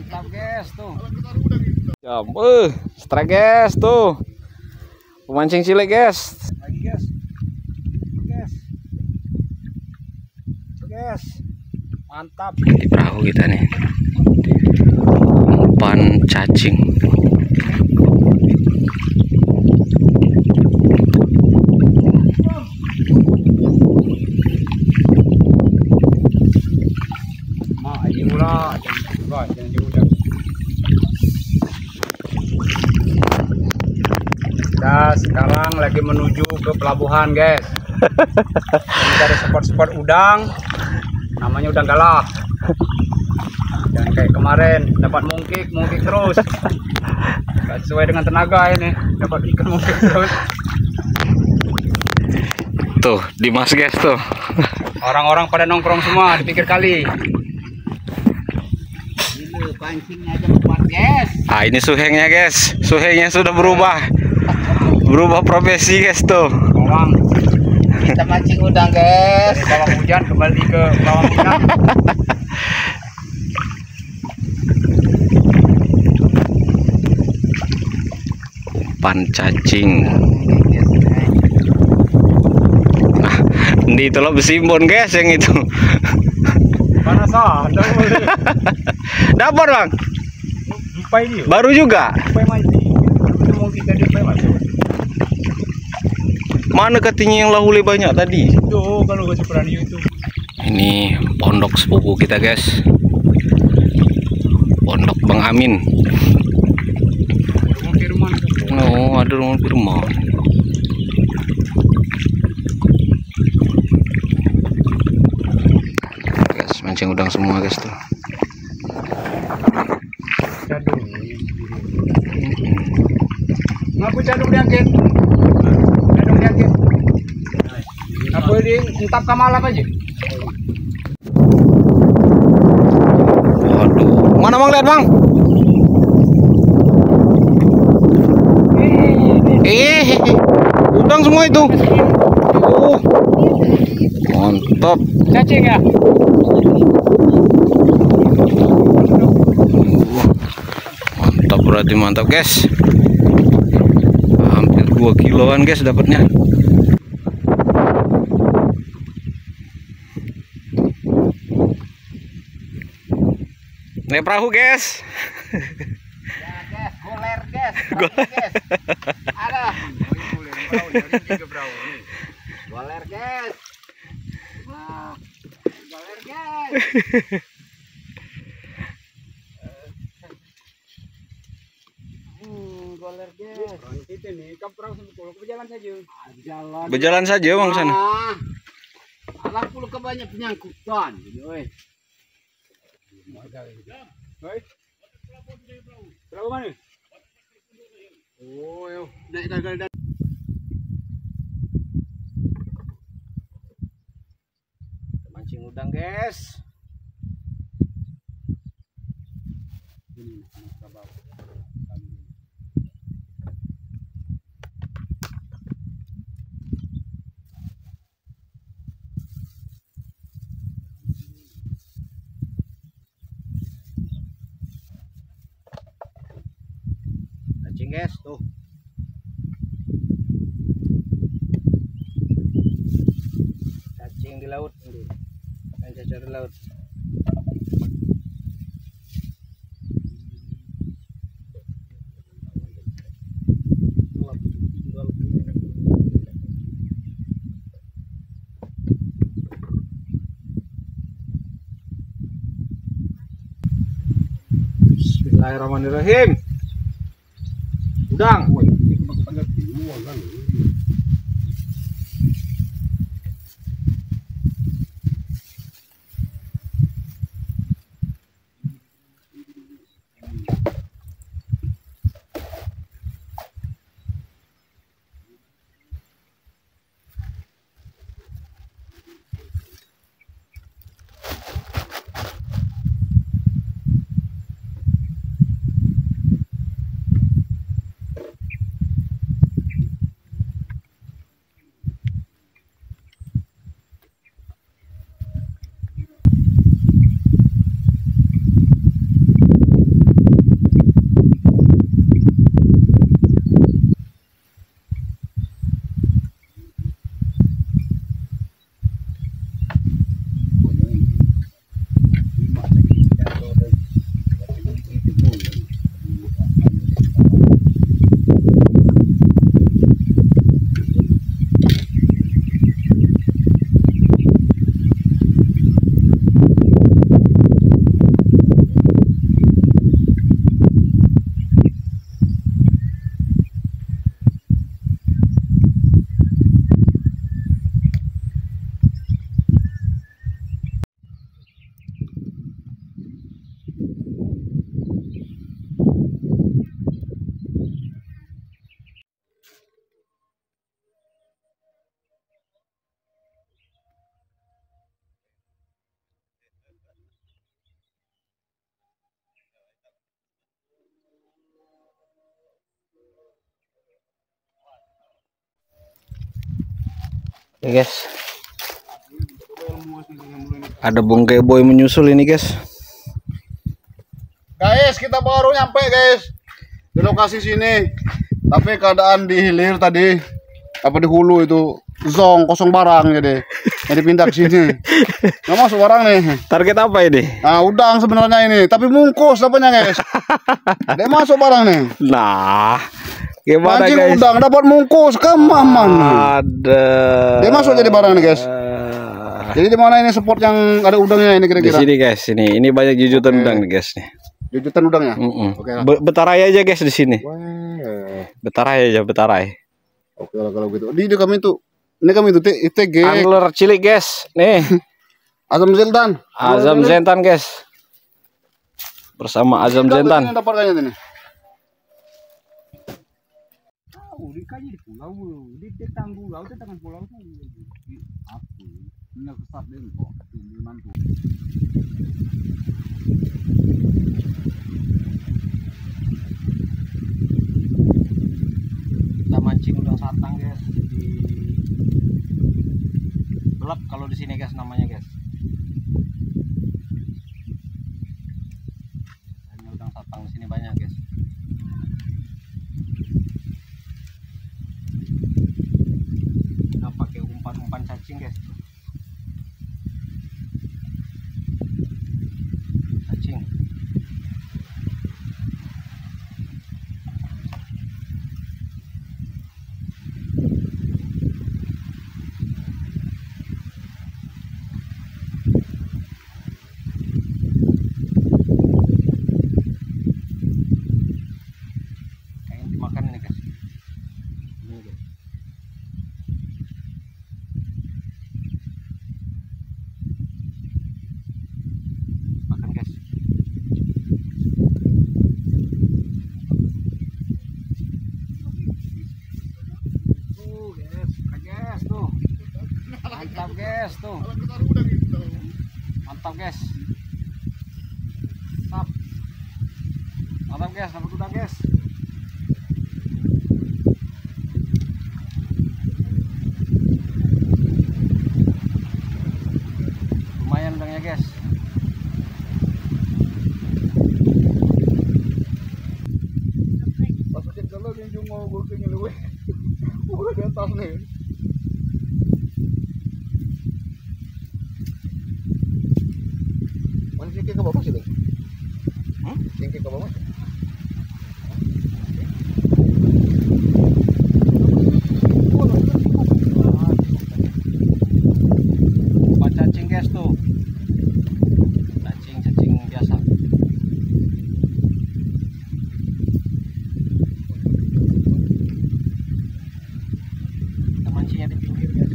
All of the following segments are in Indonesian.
Mantap guys tuh. Ya, uh, strike guys tuh. Pemancing cilik guys. Lagi guys. Guys. Guys. Mantap. Di perahu kita nih. Umpan cacing. Ma, aja mula. Kita sekarang lagi menuju ke pelabuhan, guys. Ini dari spot-spot udang. Namanya udang galak. Jangan kayak kemarin dapat mungkik, mungkik terus. Nggak sesuai dengan tenaga ini. Dapat ikan mungkik terus. Tuh, Dimas guys tuh. Orang-orang pada nongkrong semua di pinggir kali. Ini pancingnya aja guys. Ah, ini suhengnya guys. Suhengnya sudah berubah. Berubah profesi guys tuh. Orang Kita mancing udang, guys. dari bawah hujan kembali ke bawah hujan. Umpan cacing. Nah, di itu lo besimbon guys yang itu. Mana sah? Dapat bang. Baru juga. Jumpai mancing. Itu mau kita jumpai masuk. Mana katanya yang lahule banyak tadi? Tuh kalau kasih peran itu. Ini pondok sepupu kita guys. Pondok Bang Amin. Rumah Firman. Oh, ada rumah Firman. Guys, mancing udang semua guys tuh. Entap ke malam aja? Waduh, mana bang lihat bang? Eh, udang semua itu. Oh, mantap. Cacing ya? Mantap berarti mantap guys. Hampir 2 kiloan guys dapatnya. Naik perahu guys. Ya, guys. Goler, guys. Perahu, guys. Ada. Goler, guys. Goler, guys. Hmm, goler, guys. Itu nih, kampung sebetulnya berjalan saja. Jalan. Berjalan saja bang sana. Ah. Alah puluh kebanyak penyangkutan. Ini. Berapa mana? Oh, yo. Naik gagal dan Mancing udang, guys. Guys, tuh. Cacing di laut ini. Dan cacar di laut. Bismillahirrahmanirrahim. 让。Oke guys. Ada bongke boy menyusul ini guys. Guys, kita baru nyampe guys di lokasi sini. Tapi keadaan di hilir tadi apa di hulu itu zong kosong barang jadi jadi pindah ke sini. Nggak masuk barang nih. Target apa ini? Nah udang sebenarnya ini, tapi mungkus dapatnya guys. Dia masuk barang nih. Nah, gimana Mancing guys? udang dapat mungkus ke mana? Ada. Dia masuk jadi barang nih guys. Jadi di mana ini spot yang ada udangnya ini Di kira-kira? sini guys, ini ini banyak jujutan udang nih guys nih. Jujutan udangnya. Mm-mm. Oke lah. Be- Betarai aja guys di sini. Wah. Betarai aja, betarai. Oke lah kalau gitu. Di, di kami tuh ini kami tuh ITG Angler cilik guys. Nih, Azam Zeldan. Azam Zentan guys. Bersama Azam Zentan. Ini dapat kayaknya ini. Ikannya di pulau, di, di tangguh laut, di tangan pulau tuh. Aku, ini kesat deh kok, tumbuhan tuh. Kita mancing udang satang guys di Belak kalau di sini guys namanya guys. Ini udang satang di sini banyak guys. Kita pakai umpan-umpan cacing guys. Cacing. Kayaknya dimakan ini guys. Ini guys. Makan guys. Tuh guys, guys tuh. Mantap guys tuh. Mantap guys. Mantap. Mantap guys, dapat udang guys. lumayan udangnya guys Masukin kalau di ujung mau gue kengil gue. Udah di atas nih. Mana singkir ke bawah sih? Hmm? Singkir ke bawah. Buat cacing guys tuh cacing cacing biasa kita mancingnya di pinggir guys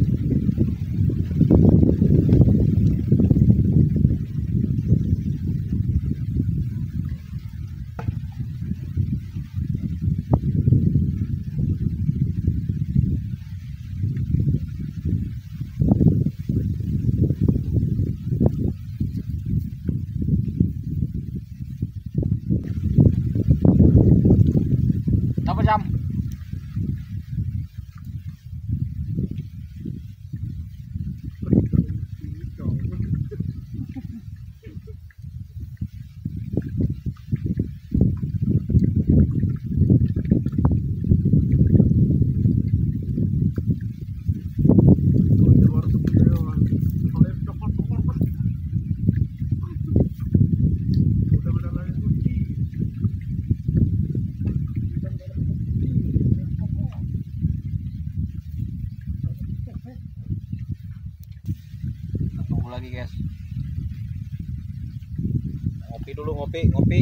Berapa jam? Kita tunggu lagi guys. Ngopi dulu ngopi ngopi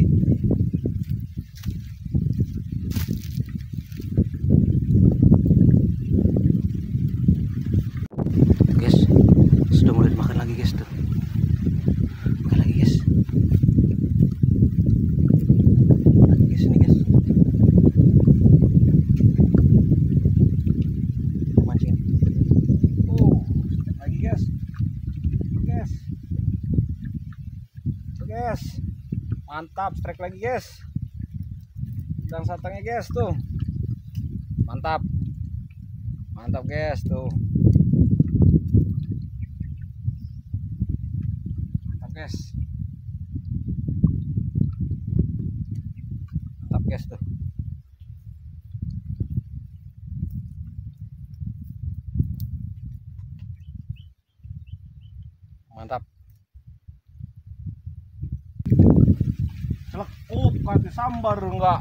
mantap strike lagi guys. Udang satangnya guys tuh. Mantap. Mantap guys tuh. Mantap guys. Mantap guys tuh. Kasih sambar enggak.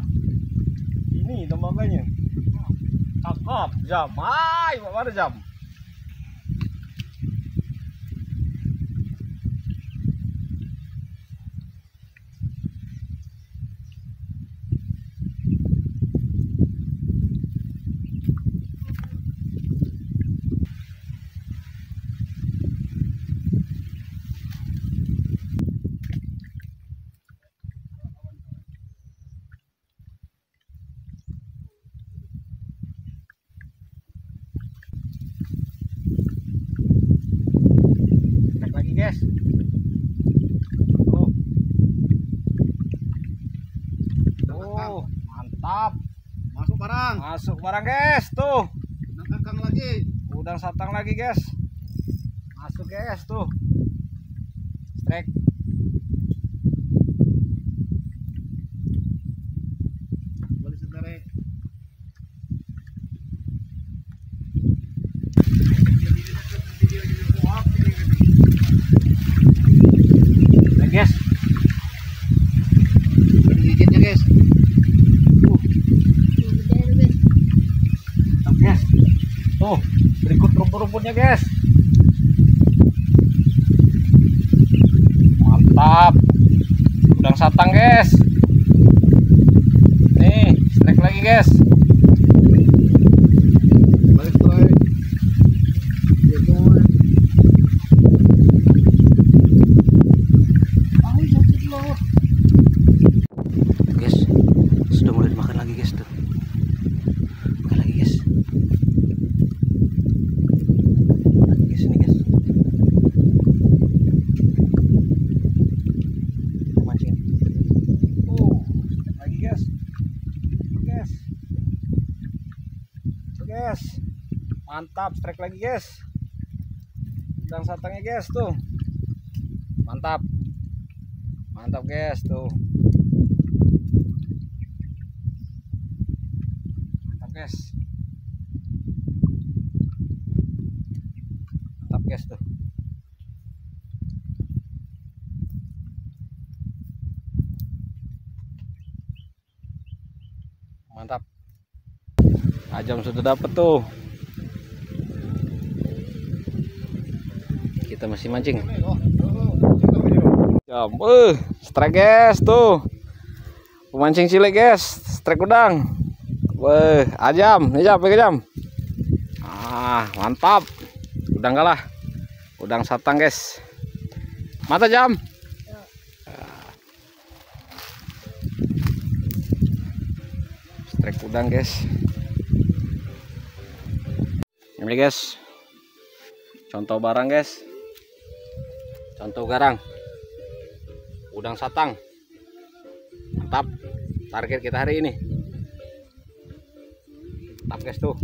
Ini tembakanya cakep jam. Hai mana jam Cek lagi guys. Oh. Oh, mantap. Masuk barang. Masuk barang guys, tuh. Udang kakang lagi. Udang satang lagi guys. Masuk guys, tuh. Strike. Boleh sekarang. Nah, guys. Gigitnya guys. Mantap guys. Tuh, berikut rumput-rumputnya guys. Mantap. Udang satang guys. Nih, strike lagi guys. Balik strike. Ya boy. guys sudah mulai dimakan lagi guys tuh makan lagi guys lagi guys ini guys mancing oh lagi guys guys guys strike lagi guys. Udang satangnya guys tuh. Mantap. Mantap guys tuh. Mantap guys. Mantap guys tuh. Mantap. Ajam sudah dapet tuh kita masih mancing jam eh strike guys tuh pemancing cilik guys strike udang Weh, ajam, nih jam, pegang jam. Ah, mantap. Udang kalah. Udang satang, guys. Mata jam. Strike udang, guys. Ini guys. Contoh barang, guys. Contoh garang. Udang satang. Mantap. Target kita hari ini. Mantap guys tuh.